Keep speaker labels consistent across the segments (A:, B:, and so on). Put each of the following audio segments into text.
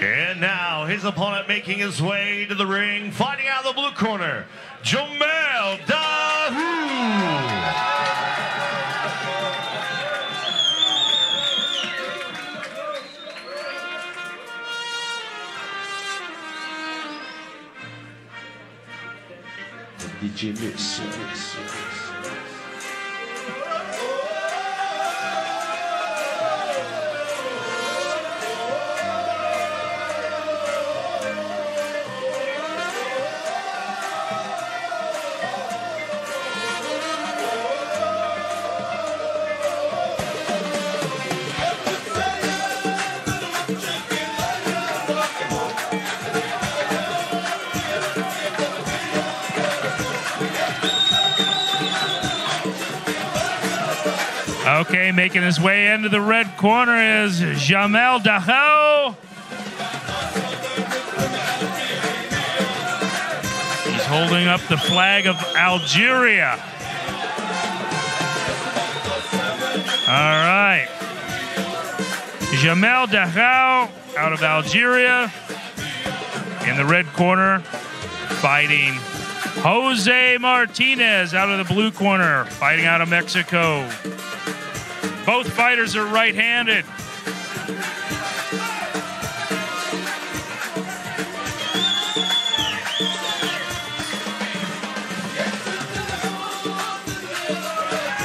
A: And now his opponent making his way to the ring, fighting out of the blue corner, Djamel Dahou.
B: DJ Mix.
C: Okay, making his way into the red corner is Djamel Dahou. He's holding up the flag of Algeria. All right. Djamel Dahou out of Algeria in the red corner, fighting Jose Martinez out of the blue corner, fighting out of Mexico. Both fighters are right handed.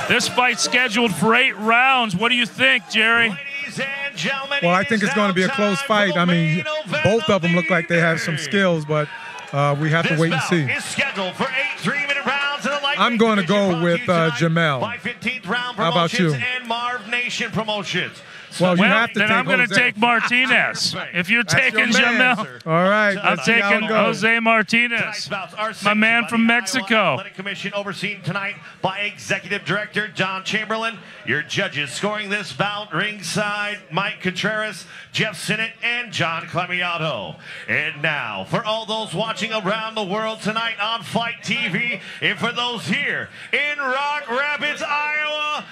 C: This fight's scheduled for eight rounds. What do you think, Jerry?
A: Ladies and gentlemen,
D: Well, I think it's going to be a close fight. I mean, both of them look like they have some skills, but uh, we have to wait and see.
A: is scheduled for eight three-minute rounds in the lightweight
D: I'm gonna go with, uh, Djamel.
A: By 15th round
D: How about you?
A: Marv Nation promotions.
D: Well, you
C: well,
D: have to
C: then
D: take
C: I'm going to take Martinez. If you're
D: That's your
C: taking
D: man.
C: Djamel,
D: All right,
A: I'm
C: I'm
D: let's see how
C: taking. Jose Martinez.
A: Tonight's bouts are
C: My man from Mexico.
A: Athletic Commission, overseen tonight by Executive Director John Chamberlain. Your judges scoring this bout ringside: Mike Contreras, Jeff Sinnott, and John Clemiato. And now, for all those watching around the world tonight on Fight TV, and for those here in Rock Rapids, Iowa,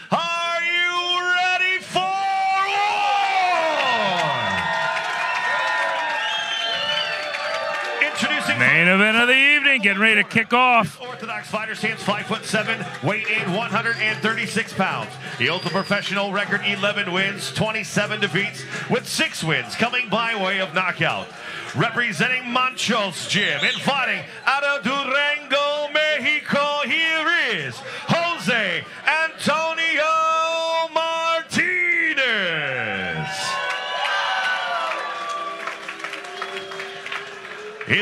A: Introducing
C: Main event of the evening, getting ready to kick off.
A: Orthodox fighter stands five foot seven, weight in 136 pounds. The ultimate professional record 11 wins, 27 defeats, with six wins coming by way of knockout. Representing Manchos Gym and fighting out of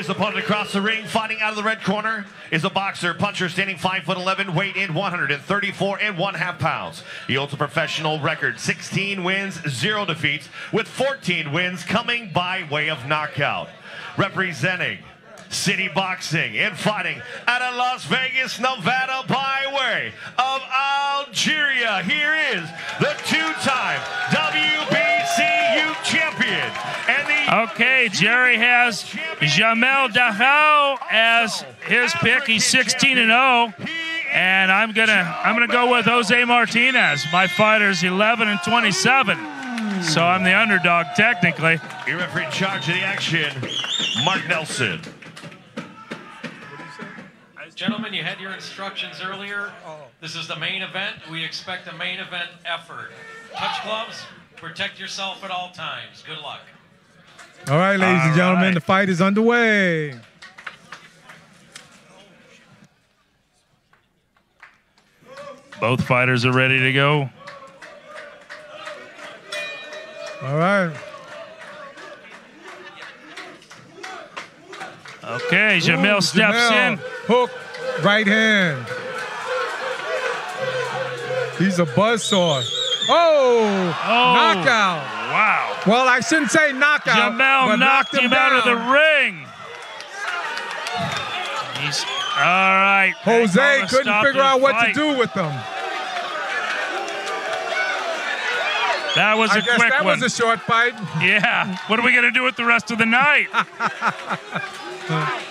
A: His opponent across the ring, fighting out of the red corner, is a boxer, puncher, standing 5 foot 11, weight in 134 and one half pounds. He holds a professional record, 16 wins, 0 defeats, with 14 wins coming by way of knockout. Representing City Boxing and fighting out of Las Vegas, Nevada, by way of Algeria. Here is the
C: Jerry has Djamel Dahou as his pick. He's 16 and 0. And I'm gonna I'm gonna go with Jose Martinez. My fighter's 11 and 27, so I'm the underdog technically.
A: Your referee in charge of the action, Mark Nelson.
E: Gentlemen, you had your instructions earlier. This is the main event. We expect a main event effort. Touch gloves, protect yourself at all times. Good luck.
D: All right, ladies and gentlemen,
C: right.
D: the fight is underway.
C: Both fighters are ready to go.
D: All right.
C: Okay, Djamel
D: Ooh,
C: steps
D: Djamel.
C: in.
D: Hook, right hand. He's a buzzsaw. Oh,
C: Oh,
D: knockout.
C: Wow.
D: Well, I shouldn't say knockout. Djamel
C: knocked him out of the ring. He's all right.
D: Jose couldn't figure out what
C: fight.
D: to do with them.
C: That was a
D: I guess
C: quick
D: that
C: one.
D: was a short fight.
C: yeah. What are we gonna do with the rest of the night?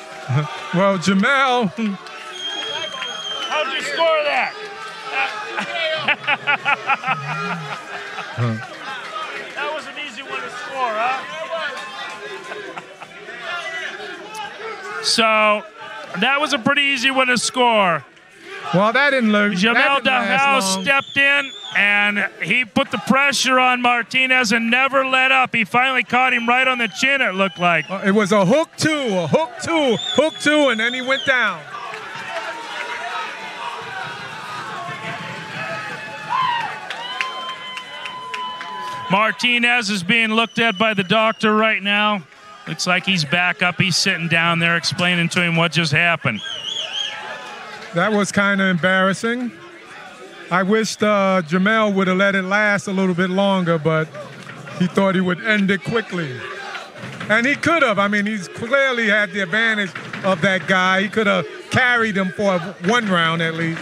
D: Well, Djamel,
C: How'd you score that? that was an So that was a pretty easy one to score.
D: Well, that didn't look. Djamel last
C: stepped in and he put the pressure on Martinez and never let up. He finally caught him right on the chin, it looked like.
D: Uh, It was a hook two, a hook two, hook two, and then he went down.
C: Martinez is being looked at by the doctor right now. Looks like he's back up. He's sitting down there explaining to him what just happened.
D: That was kind of embarrassing. I wished uh, Djamel would have let it last a little bit longer, but he thought he would end it quickly. And he could have. I mean, he's clearly had the advantage of that guy. He could have carried him for one round at least.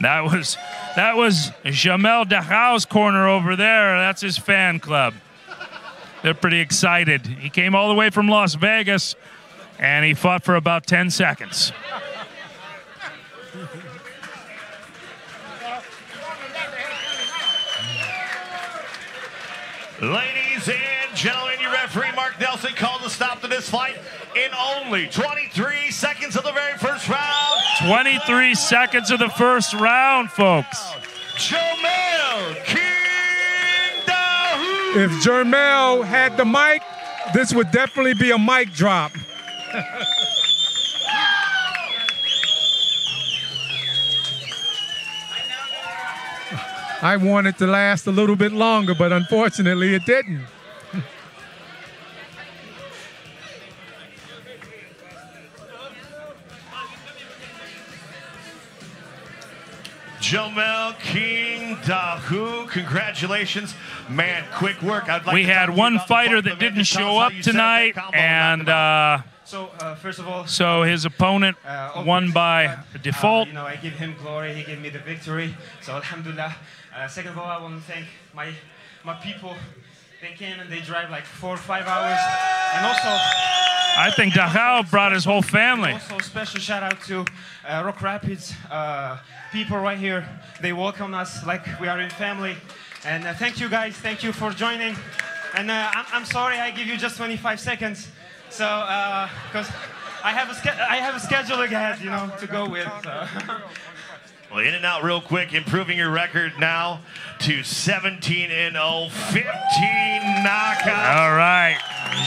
C: That was that was Djamel Dahou's corner over there. That's his fan club. They're pretty excited. He came all the way from Las Vegas and he fought for about 10 seconds.
A: Ladies and gentlemen, your referee Mark Nelson called a stop to this fight in only 23 seconds of the very first round.
C: 23 seconds of the first round, folks.
A: Djamel King Dahou.
D: If Jermel had the mic, this would definitely be a mic drop. I wanted to last a little bit longer, but unfortunately it didn't.
A: Djamel King Dahou, congratulations, man! Quick work. I'd like
C: We
A: to
C: had
A: talk to you
C: one fighter that didn't
A: Just
C: show up tonight, and uh,
F: So uh, first of all,
C: so his opponent
F: uh,
C: won by
F: but,
C: default.
F: Uh, you know, I give him glory. He gave me the victory. So alhamdulillah. Uh, second of all, I want to thank my my people. They came and they drive like four or five hours, and also
C: I think Dahou brought his whole family.
F: also special shout out to uh, Rock Rapids uh, people right here. They welcome us like we are in family. And uh, thank you guys. Thank you for joining. And uh, I'm, I'm sorry I give you just 25 seconds. So because I have a ske- I have a schedule ahead, you know, to go with. So.
A: Well, in and out real quick, improving your record now to 17 and 0, 15 knockouts.
C: All right.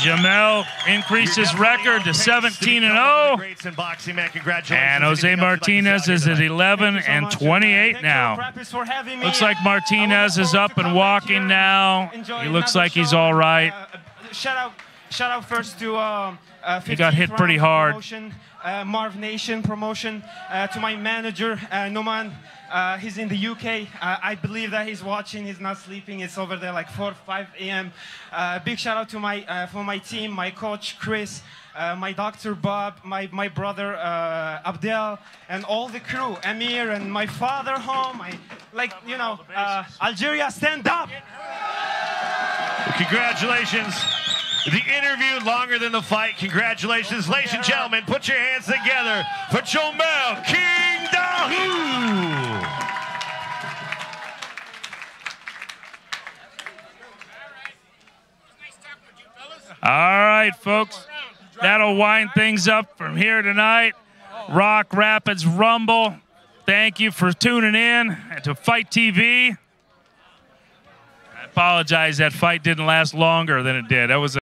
C: Djamel increased his record to 17 and 0.
A: Greats boxing, man. Congratulations.
C: And Jose
A: Anything else you'd like to
C: Martinez is at 11
F: so
C: and 28
F: thank
C: now.
F: You, Rapids, for having me.
C: Looks like Martinez is up and walking now. He looks like he's all right.
F: Uh, uh, shout out, shout out first to um, uh,
C: He got hit pretty hard.
F: Promotion, uh, Marv Nation promotion. Uh, to my manager uh, Noman. Uh, he's in the UK. Uh, I believe that he's watching. He's not sleeping. It's over there like 4, 5 a.m. Uh, big shout out to my uh, for my team, my coach Chris, uh, my doctor Bob, my my brother uh, Abdel, and all the crew, Amir, and my father home. I like you know uh, Algeria, stand up.
A: Congratulations. The interview longer than the fight. Congratulations. Ladies and gentlemen, put your hands together for Jomel King Dahou.
C: All right, folks. That'll wind things up from here tonight. Rock Rapids Rumble. Thank you for tuning in to Fight TV. I apologize that fight didn't last longer than it did. That was a